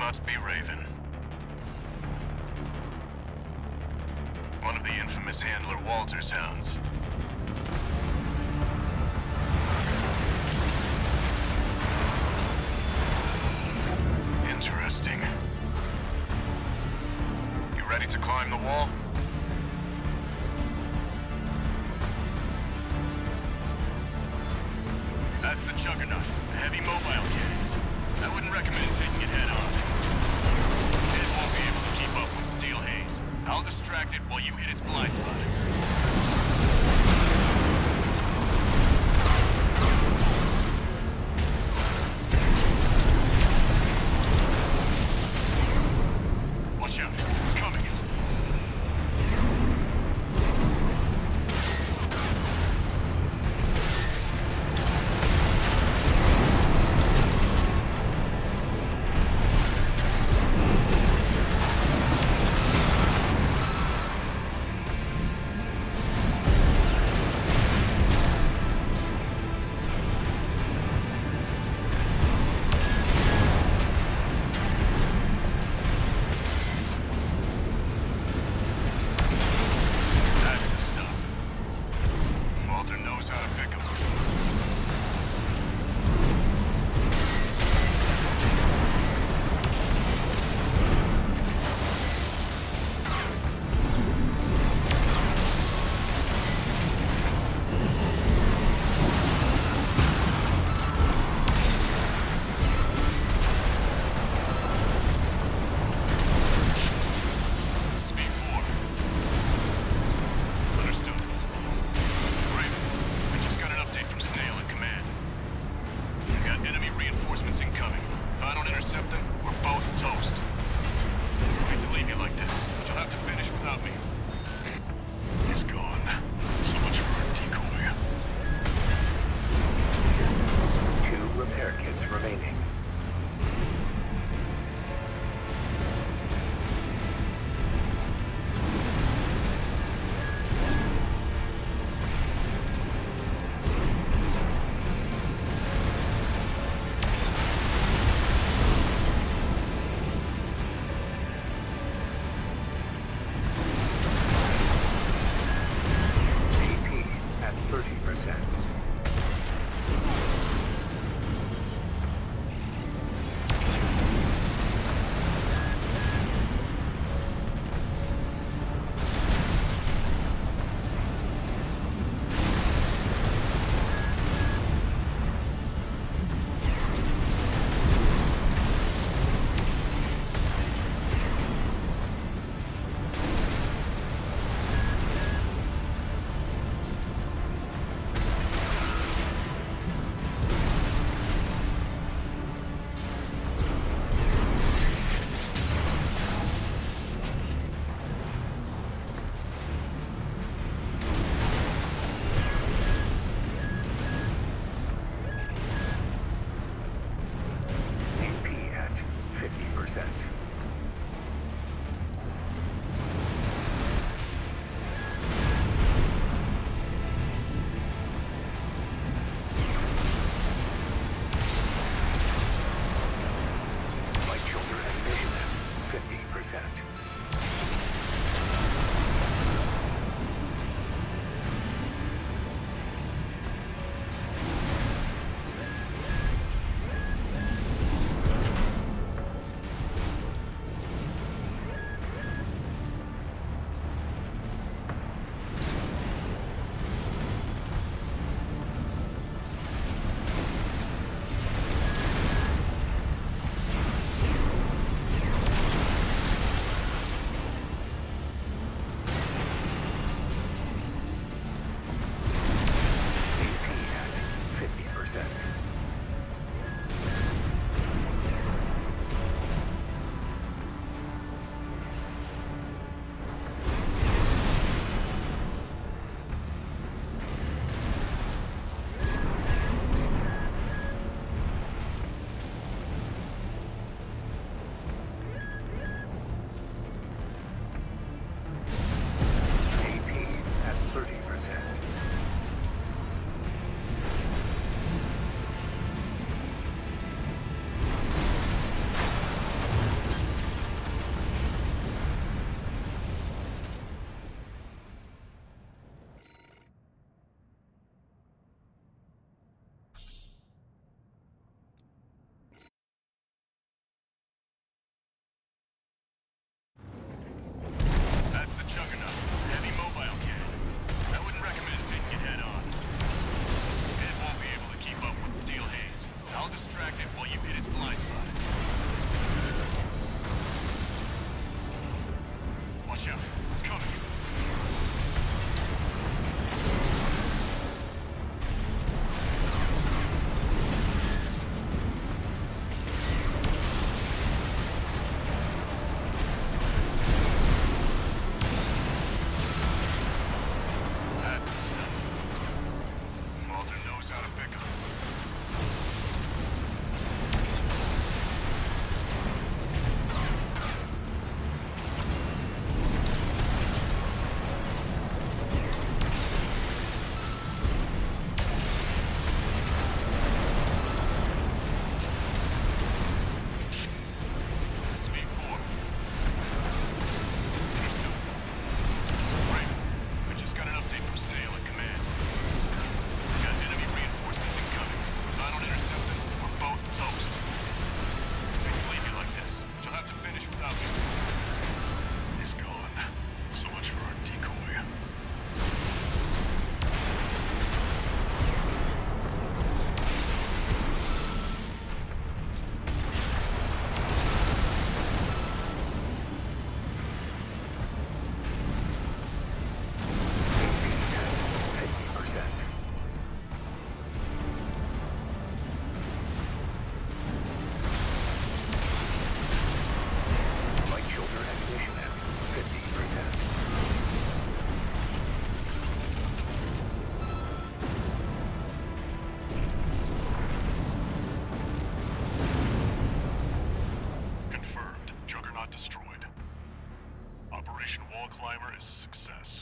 must be Raven. One of the infamous handler Walter's hounds. Interesting. You ready to climb the wall? That's the Juggernaut, a heavy mobile cannon. I wouldn't recommend taking it head-on. I'll distract it while you hit its blind spot. Watch out, without me. A success.